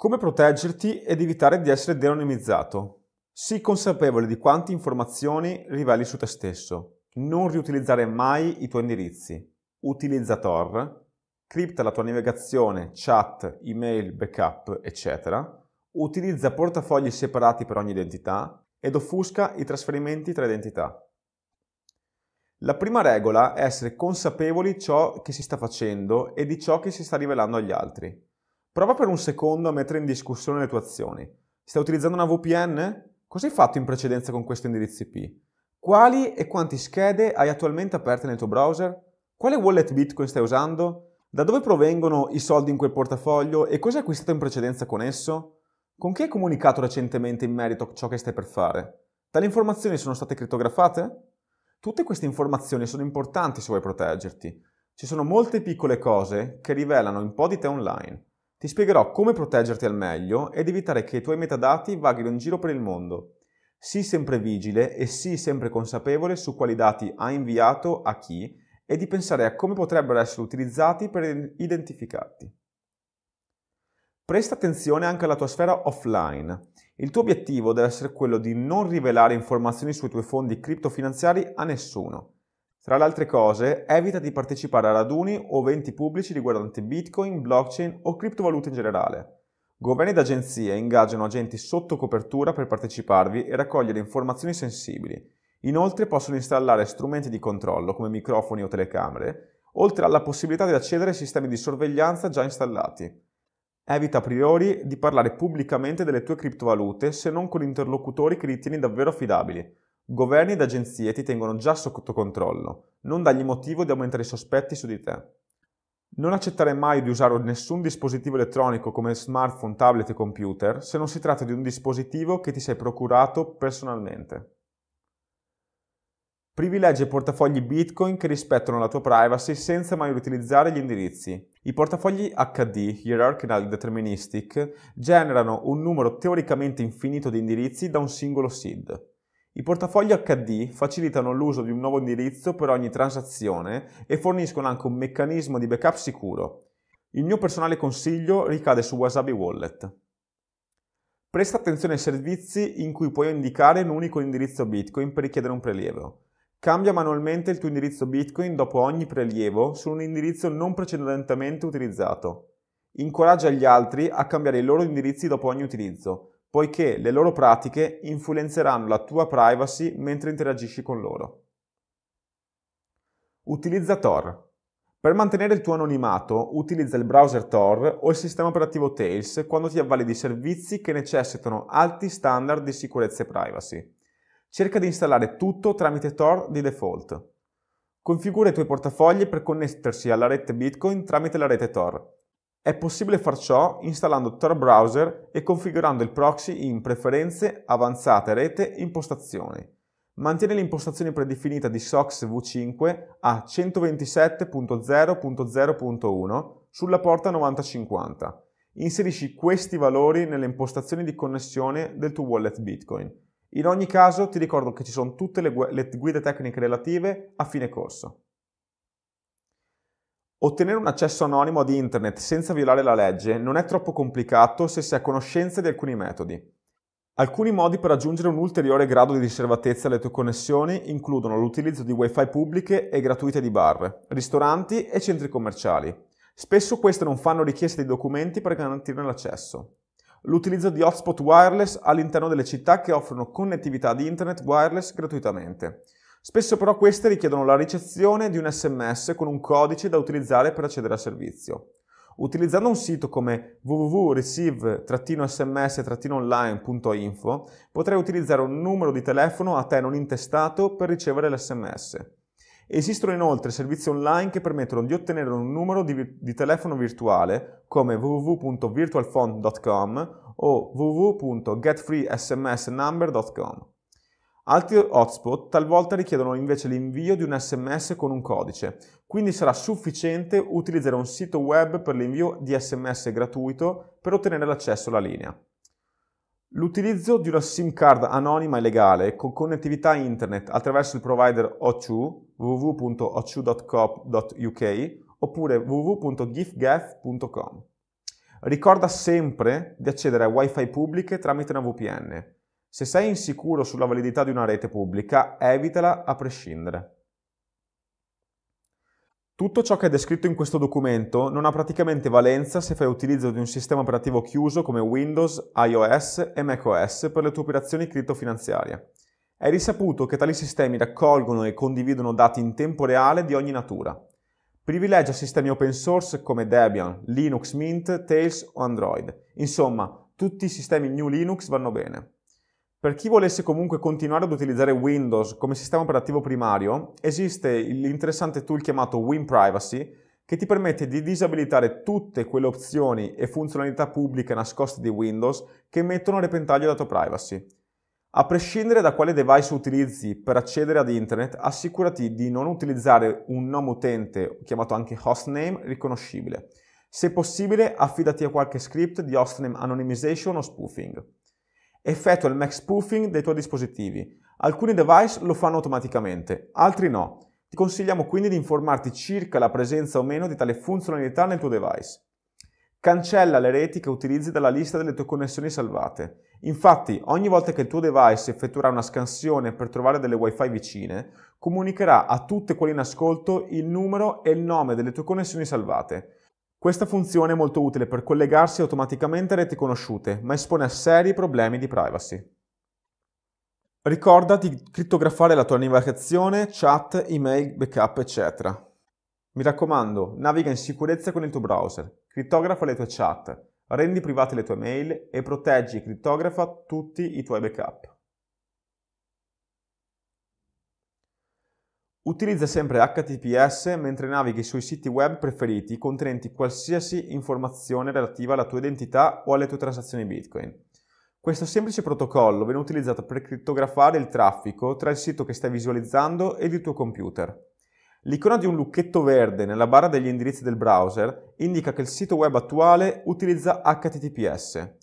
Come proteggerti ed evitare di essere de-anonimizzato? Sii consapevole di quante informazioni riveli su te stesso. Non riutilizzare mai i tuoi indirizzi. Utilizza Tor. Cripta la tua navigazione, chat, email, backup, eccetera. Utilizza portafogli separati per ogni identità ed offusca i trasferimenti tra identità. La prima regola è essere consapevoli di ciò che si sta facendo e di ciò che si sta rivelando agli altri. Prova per un secondo a mettere in discussione le tue azioni. Stai utilizzando una VPN? Cosa hai fatto in precedenza con questo indirizzo IP? Quali e quanti schede hai attualmente aperte nel tuo browser? Quale wallet Bitcoin stai usando? Da dove provengono i soldi in quel portafoglio e cosa hai acquistato in precedenza con esso? Con chi hai comunicato recentemente in merito a ciò che stai per fare? Tali informazioni sono state crittografate? Tutte queste informazioni sono importanti se vuoi proteggerti. Ci sono molte piccole cose che rivelano un po' di te online. Ti spiegherò come proteggerti al meglio ed evitare che i tuoi metadati vaghino in giro per il mondo. Sii sempre vigile e sii sempre consapevole su quali dati hai inviato a chi e di pensare a come potrebbero essere utilizzati per identificarti. Presta attenzione anche alla tua sfera offline. Il tuo obiettivo deve essere quello di non rivelare informazioni sui tuoi fondi criptofinanziari a nessuno. Tra le altre cose, evita di partecipare a raduni o eventi pubblici riguardanti Bitcoin, blockchain o criptovalute in generale. Governi ed agenzie ingaggiano agenti sotto copertura per parteciparvi e raccogliere informazioni sensibili. Inoltre possono installare strumenti di controllo come microfoni o telecamere, oltre alla possibilità di accedere ai sistemi di sorveglianza già installati. Evita a priori di parlare pubblicamente delle tue criptovalute se non con interlocutori che ritieni davvero affidabili, Governi ed agenzie ti tengono già sotto controllo, non dagli motivo di aumentare i sospetti su di te. Non accettare mai di usare nessun dispositivo elettronico come smartphone, tablet e computer se non si tratta di un dispositivo che ti sei procurato personalmente. Privilegia i portafogli Bitcoin che rispettano la tua privacy senza mai utilizzare gli indirizzi. I portafogli HD, Hierarchical Deterministic, generano un numero teoricamente infinito di indirizzi da un singolo SID. I portafogli HD facilitano l'uso di un nuovo indirizzo per ogni transazione e forniscono anche un meccanismo di backup sicuro. Il mio personale consiglio ricade su Wasabi Wallet. Presta attenzione ai servizi in cui puoi indicare un unico indirizzo Bitcoin per richiedere un prelievo. Cambia manualmente il tuo indirizzo Bitcoin dopo ogni prelievo su un indirizzo non precedentemente utilizzato. Incoraggia gli altri a cambiare i loro indirizzi dopo ogni utilizzo, poiché le loro pratiche influenzeranno la tua privacy mentre interagisci con loro. Utilizza Tor. Per mantenere il tuo anonimato, utilizza il browser Tor o il sistema operativo Tails quando ti avvali di servizi che necessitano alti standard di sicurezza e privacy. Cerca di installare tutto tramite Tor di default. Configura i tuoi portafogli per connettersi alla rete Bitcoin tramite la rete Tor. È possibile far ciò installando Tor Browser e configurando il proxy in Preferenze, Avanzate Rete, Impostazioni. Mantiene l'impostazione predefinita di SOX V5 a 127.0.0.1 sulla porta 9050. Inserisci questi valori nelle impostazioni di connessione del tuo wallet Bitcoin. In ogni caso ti ricordo che ci sono tutte le, guide tecniche relative a fine corso. Ottenere un accesso anonimo ad internet senza violare la legge non è troppo complicato se si è a conoscenza di alcuni metodi. Alcuni modi per raggiungere un ulteriore grado di riservatezza alle tue connessioni includono l'utilizzo di wifi pubbliche e gratuite di bar, ristoranti e centri commerciali. Spesso queste non fanno richiesta di documenti per garantirne l'accesso. L'utilizzo di hotspot wireless all'interno delle città che offrono connettività di internet wireless gratuitamente. Spesso però queste richiedono la ricezione di un sms con un codice da utilizzare per accedere al servizio. Utilizzando un sito come www.receive-sms-online.info potrai utilizzare un numero di telefono a te non intestato per ricevere l'sms. Esistono inoltre servizi online che permettono di ottenere un numero di, di telefono virtuale come www.virtualphone.com o www.getfreesmsnumber.com. Altri hotspot talvolta richiedono invece l'invio di un sms con un codice, quindi sarà sufficiente utilizzare un sito web per l'invio di sms gratuito per ottenere l'accesso alla linea. L'utilizzo di una SIM card anonima e legale con connettività internet attraverso il provider O2 www.o2.co.uk oppure www.giftgaff.com. Ricorda sempre di accedere a wifi pubbliche tramite una VPN. Se sei insicuro sulla validità di una rete pubblica, evitala a prescindere. Tutto ciò che è descritto in questo documento non ha praticamente valenza se fai utilizzo di un sistema operativo chiuso come Windows, iOS e macOS per le tue operazioni criptofinanziarie. È risaputo che tali sistemi raccolgono e condividono dati in tempo reale di ogni natura. Privilegia sistemi open source come Debian, Linux Mint, Tails o Android. Insomma, tutti i sistemi New Linux vanno bene. Per chi volesse comunque continuare ad utilizzare Windows come sistema operativo primario, esiste l'interessante tool chiamato WinPrivacy che ti permette di disabilitare tutte quelle opzioni e funzionalità pubbliche nascoste di Windows che mettono a repentaglio la tua privacy. A prescindere da quale device utilizzi per accedere ad internet, assicurati di non utilizzare un nome utente, chiamato anche hostname, riconoscibile. Se possibile, affidati a qualche script di hostname anonymization o spoofing. Effettua il MAC spoofing dei tuoi dispositivi. Alcuni device lo fanno automaticamente, altri no. Ti consigliamo quindi di informarti circa la presenza o meno di tale funzionalità nel tuo device. Cancella le reti che utilizzi dalla lista delle tue connessioni salvate. Infatti, ogni volta che il tuo device effettuerà una scansione per trovare delle wifi vicine, comunicherà a tutte quelle in ascolto il numero e il nome delle tue connessioni salvate. Questa funzione è molto utile per collegarsi automaticamente a reti conosciute, ma espone a seri problemi di privacy. Ricorda di crittografare la tua navigazione, chat, email, backup, eccetera. Mi raccomando, naviga in sicurezza con il tuo browser, crittografa le tue chat, rendi private le tue mail e proteggi e crittografa tutti i tuoi backup. Utilizza sempre HTTPS mentre navighi sui siti web preferiti contenenti qualsiasi informazione relativa alla tua identità o alle tue transazioni Bitcoin. Questo semplice protocollo viene utilizzato per crittografare il traffico tra il sito che stai visualizzando ed il tuo computer. L'icona di un lucchetto verde nella barra degli indirizzi del browser indica che il sito web attuale utilizza HTTPS.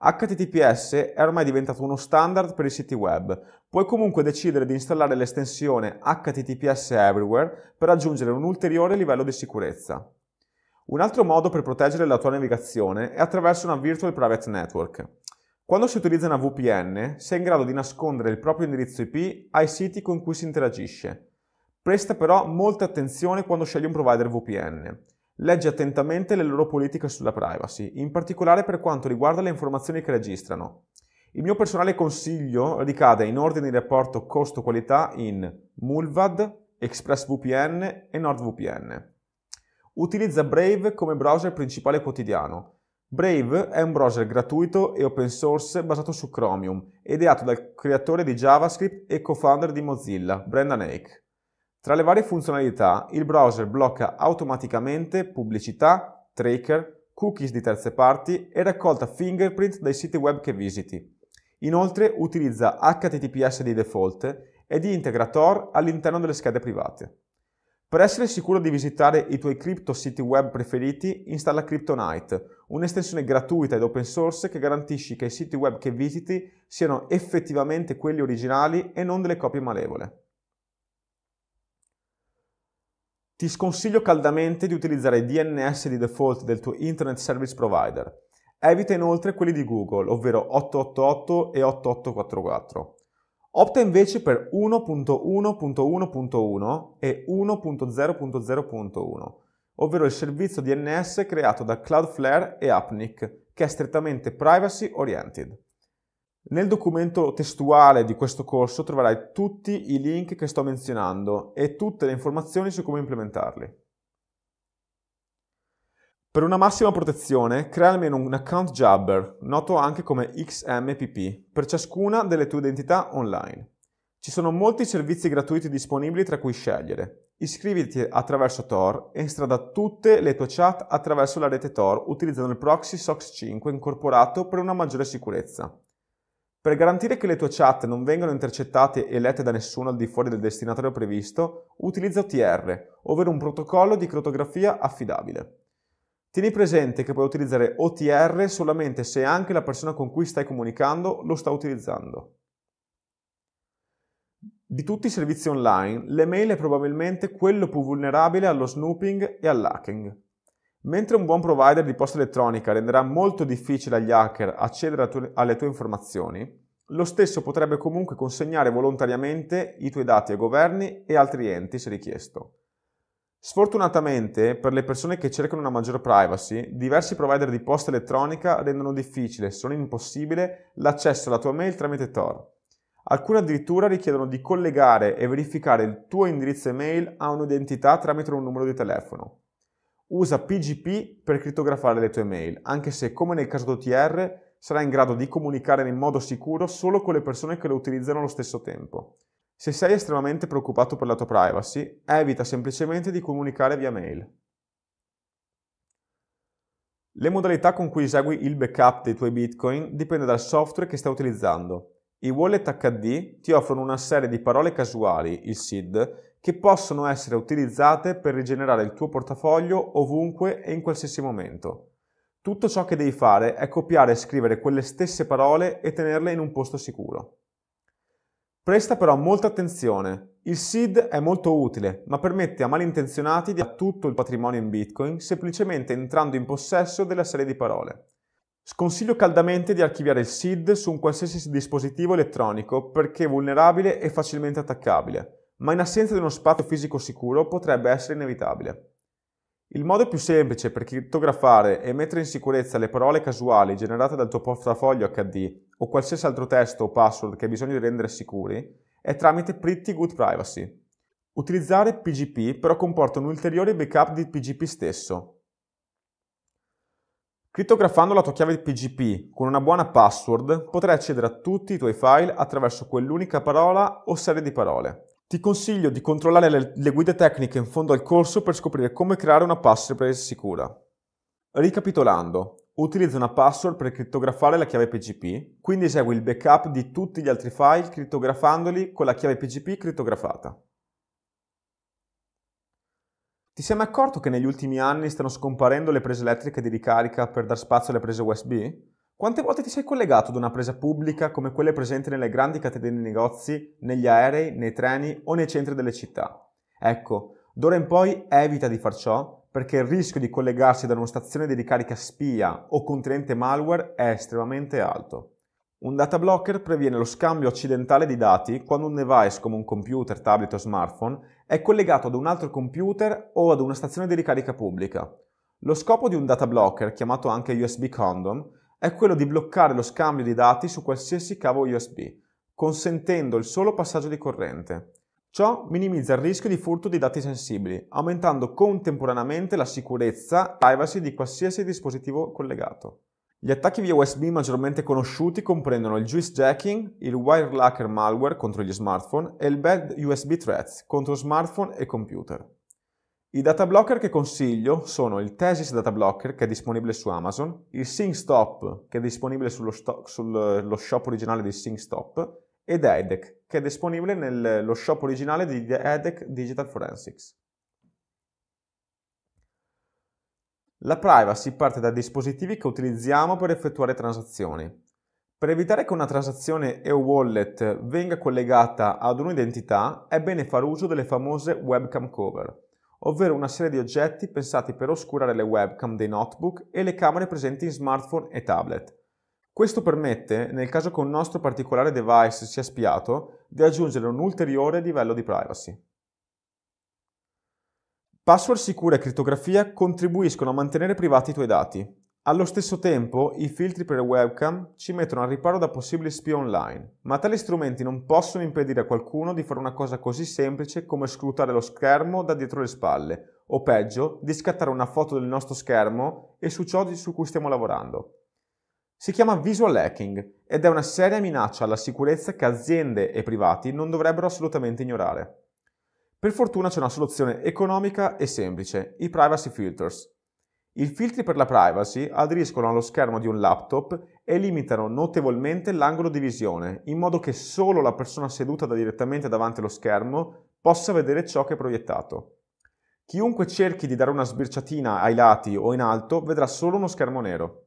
HTTPS è ormai diventato uno standard per i siti web. Puoi comunque decidere di installare l'estensione HTTPS Everywhere per raggiungere un ulteriore livello di sicurezza. Un altro modo per proteggere la tua navigazione è attraverso una Virtual Private Network. Quando si utilizza una VPN, è in grado di nascondere il proprio indirizzo IP ai siti con cui si interagisce. Presta però molta attenzione quando scegli un provider VPN. Legge attentamente le loro politiche sulla privacy, in particolare per quanto riguarda le informazioni che registrano. Il mio personale consiglio ricade in ordine di rapporto costo-qualità in Mulvad, ExpressVPN e NordVPN. Utilizza Brave come browser principale quotidiano. Brave è un browser gratuito e open source basato su Chromium, ideato dal creatore di JavaScript e co-founder di Mozilla, Brendan Eich. Tra le varie funzionalità, il browser blocca automaticamente pubblicità, tracker, cookies di terze parti e raccolta fingerprint dai siti web che visiti. Inoltre utilizza HTTPS di default ed integra Tor all'interno delle schede private. Per essere sicuro di visitare i tuoi crypto siti web preferiti, installa Kryptonite, un'estensione gratuita ed open source che garantisce che i siti web che visiti siano effettivamente quelli originali e non delle copie malevole. Ti sconsiglio caldamente di utilizzare i DNS di default del tuo Internet Service Provider. Evita inoltre quelli di Google, ovvero 888 e 8844. Opta invece per 1.1.1.1 e 1.0.0.1, ovvero il servizio DNS creato da Cloudflare e Appnik, che è strettamente privacy oriented. Nel documento testuale di questo corso troverai tutti i link che sto menzionando e tutte le informazioni su come implementarli. Per una massima protezione, crea almeno un account Jabber, noto anche come XMPP, per ciascuna delle tue identità online. Ci sono molti servizi gratuiti disponibili tra cui scegliere. Iscriviti attraverso Tor e estrada tutte le tue chat attraverso la rete Tor utilizzando il proxy SOX5 incorporato per una maggiore sicurezza. Per garantire che le tue chat non vengano intercettate e lette da nessuno al di fuori del destinatario previsto, utilizza OTR, ovvero un protocollo di crittografia affidabile. Tieni presente che puoi utilizzare OTR solamente se anche la persona con cui stai comunicando lo sta utilizzando. Di tutti i servizi online, l'email è probabilmente quello più vulnerabile allo snooping e all'hacking. Mentre un buon provider di posta elettronica renderà molto difficile agli hacker accedere alle tue informazioni, lo stesso potrebbe comunque consegnare volontariamente i tuoi dati a governi e altri enti se richiesto. Sfortunatamente, per le persone che cercano una maggiore privacy, diversi provider di posta elettronica rendono difficile, se non impossibile, l'accesso alla tua mail tramite Tor. Alcune addirittura richiedono di collegare e verificare il tuo indirizzo email a un'identità tramite un numero di telefono. Usa PGP per crittografare le tue mail, anche se, come nel caso d'OTR, sarai in grado di comunicare in modo sicuro solo con le persone che lo utilizzano allo stesso tempo. Se sei estremamente preoccupato per la tua privacy, evita semplicemente di comunicare via mail. Le modalità con cui esegui il backup dei tuoi bitcoin dipende dal software che stai utilizzando. I wallet HD ti offrono una serie di parole casuali, il SID, che possono essere utilizzate per rigenerare il tuo portafoglio ovunque e in qualsiasi momento. Tutto ciò che devi fare è copiare e scrivere quelle stesse parole e tenerle in un posto sicuro. Presta però molta attenzione. Il SID è molto utile, ma permette a malintenzionati di avere tutto il patrimonio in Bitcoin semplicemente entrando in possesso della serie di parole. Sconsiglio caldamente di archiviare il SID su un qualsiasi dispositivo elettronico perché è vulnerabile e facilmente attaccabile, ma in assenza di uno spazio fisico sicuro potrebbe essere inevitabile. Il modo più semplice per crittografare e mettere in sicurezza le parole casuali generate dal tuo portafoglio HD o qualsiasi altro testo o password che hai bisogno di rendere sicuri è tramite Pretty Good Privacy. Utilizzare PGP però comporta un ulteriore backup di PGP stesso. Crittografando la tua chiave PGP con una buona password potrai accedere a tutti i tuoi file attraverso quell'unica parola o serie di parole. Ti consiglio di controllare le, le guide tecniche in fondo al corso per scoprire come creare una passphrase sicura. Ricapitolando, utilizza una password per crittografare la chiave PGP, quindi esegui il backup di tutti gli altri file crittografandoli con la chiave PGP crittografata. Ti sei mai accorto che negli ultimi anni stanno scomparendo le prese elettriche di ricarica per dar spazio alle prese USB? Quante volte ti sei collegato ad una presa pubblica come quelle presenti nelle grandi catene di negozi, negli aerei, nei treni o nei centri delle città? Ecco, d'ora in poi evita di far ciò perché il rischio di collegarsi da una stazione di ricarica spia o contenente malware è estremamente alto. Un data blocker previene lo scambio accidentale di dati quando un device come un computer, tablet o smartphone è collegato ad un altro computer o ad una stazione di ricarica pubblica. Lo scopo di un data blocker, chiamato anche USB condom, è quello di bloccare lo scambio di dati su qualsiasi cavo USB, consentendo il solo passaggio di corrente. Ciò minimizza il rischio di furto di dati sensibili, aumentando contemporaneamente la sicurezza e privacy di qualsiasi dispositivo collegato. Gli attacchi via USB maggiormente conosciuti comprendono il juice jacking, il wire malware contro gli smartphone e il bad USB threats contro smartphone e computer. I data blocker che consiglio sono il Thesis Data Blocker che è disponibile su Amazon, il SyncStop che è disponibile sullo, sto- sullo shop originale di SyncStop ed EDEC che è disponibile nello shop originale di EDEC Digital Forensics. La privacy parte dai dispositivi che utilizziamo per effettuare transazioni. Per evitare che una transazione e-wallet venga collegata ad un'identità è bene fare uso delle famose webcam cover ovvero una serie di oggetti pensati per oscurare le webcam dei notebook e le camere presenti in smartphone e tablet. Questo permette, nel caso che un nostro particolare device sia spiato, di aggiungere un ulteriore livello di privacy. Password sicure e crittografia contribuiscono a mantenere privati i tuoi dati, allo stesso tempo, i filtri per webcam ci mettono al riparo da possibili spie online, ma tali strumenti non possono impedire a qualcuno di fare una cosa così semplice come scrutare lo schermo da dietro le spalle, o peggio, di scattare una foto del nostro schermo e su ciò su cui stiamo lavorando. Si chiama visual hacking ed è una seria minaccia alla sicurezza che aziende e privati non dovrebbero assolutamente ignorare. Per fortuna c'è una soluzione economica e semplice, i privacy filters, i filtri per la privacy aderiscono allo schermo di un laptop e limitano notevolmente l'angolo di visione, in modo che solo la persona seduta da direttamente davanti allo schermo possa vedere ciò che è proiettato. Chiunque cerchi di dare una sbirciatina ai lati o in alto vedrà solo uno schermo nero.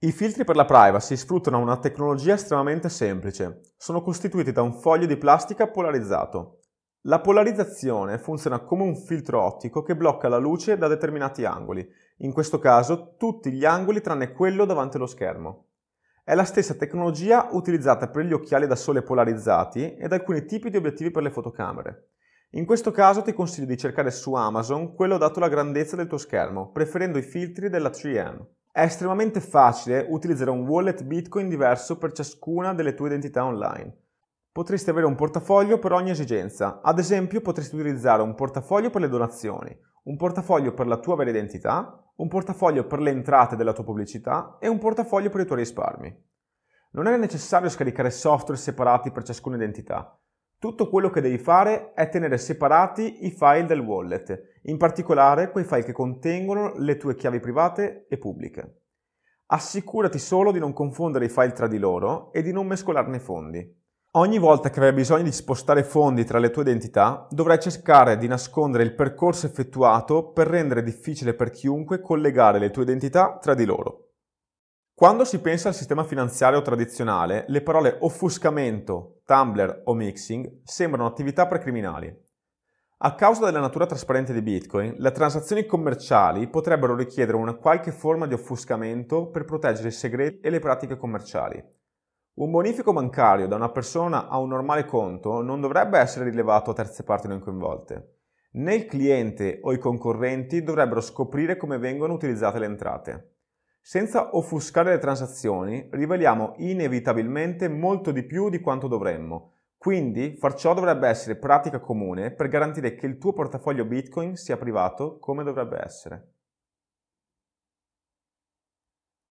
I filtri per la privacy sfruttano una tecnologia estremamente semplice. Sono costituiti da un foglio di plastica polarizzato. La polarizzazione funziona come un filtro ottico che blocca la luce da determinati angoli, in questo caso tutti gli angoli tranne quello davanti allo schermo. È la stessa tecnologia utilizzata per gli occhiali da sole polarizzati ed alcuni tipi di obiettivi per le fotocamere. In questo caso ti consiglio di cercare su Amazon quello dato la grandezza del tuo schermo, preferendo i filtri della 3M. È estremamente facile utilizzare un wallet Bitcoin diverso per ciascuna delle tue identità online. Potresti avere un portafoglio per ogni esigenza, ad esempio potresti utilizzare un portafoglio per le donazioni, un portafoglio per la tua vera identità, un portafoglio per le entrate della tua pubblicità e un portafoglio per i tuoi risparmi. Non è necessario scaricare software separati per ciascuna identità. Tutto quello che devi fare è tenere separati i file del wallet, in particolare quei file che contengono le tue chiavi private e pubbliche. Assicurati solo di non confondere i file tra di loro e di non mescolarne i fondi. Ogni volta che avrai bisogno di spostare fondi tra le tue identità, dovrai cercare di nascondere il percorso effettuato per rendere difficile per chiunque collegare le tue identità tra di loro. Quando si pensa al sistema finanziario tradizionale, le parole offuscamento, tumbler o mixing sembrano attività per criminali. A causa della natura trasparente di Bitcoin, le transazioni commerciali potrebbero richiedere una qualche forma di offuscamento per proteggere i segreti e le pratiche commerciali. Un bonifico bancario da una persona a un normale conto non dovrebbe essere rilevato a terze parti non coinvolte. Né il cliente o i concorrenti dovrebbero scoprire come vengono utilizzate le entrate. Senza offuscare le transazioni, riveliamo inevitabilmente molto di più di quanto dovremmo. Quindi far ciò dovrebbe essere pratica comune per garantire che il tuo portafoglio Bitcoin sia privato come dovrebbe essere.